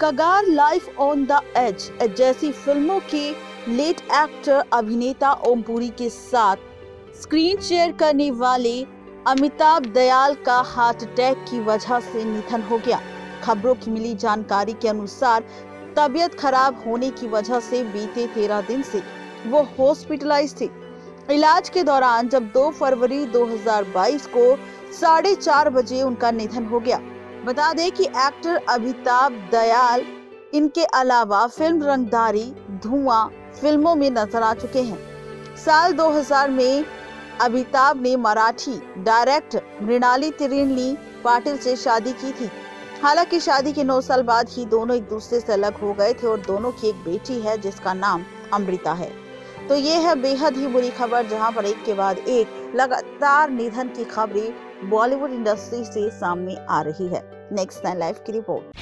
कगार life on the age, जैसी फ़िल्मों के लेट एक्टर अभिनेता ओमपुरी के साथ स्क्रीन शेयर करने वाले अमिताभ दयाल का हार्ट अटैक की वजह से निधन हो गया। खबरों की मिली जानकारी के अनुसार तबीयत खराब होने की वजह से बीते तेरह दिन से वो हॉस्पिटलाइज थे। इलाज के दौरान जब 2 फरवरी 2022 को साढ़े चार बजे उनका निधन हो गया बता दें कि एक्टर अमिताभ दयाल, इनके अलावा फ़िल्म रंगदारी धुआँ फ़िल्मों में नज़र आ चुके हैं। साल 2000 में अमिताभ ने मराठी डायरेक्टर मृणाली तिरिणली पाटिल से शादी की थी। हालाँकि शादी के नौ साल बाद ही दोनों एक दूसरे से अलग हो गए थे और दोनों की एक बेटी है जिसका नाम अमृता है। तो ये है बेहद ही बुरी खबर, जहाँ पर एक के बाद एक लगातार निधन की खबरें बॉलीवुड इंडस्ट्री से सामने आ रही है। नेक्स्ट लाइफ की रिपोर्ट।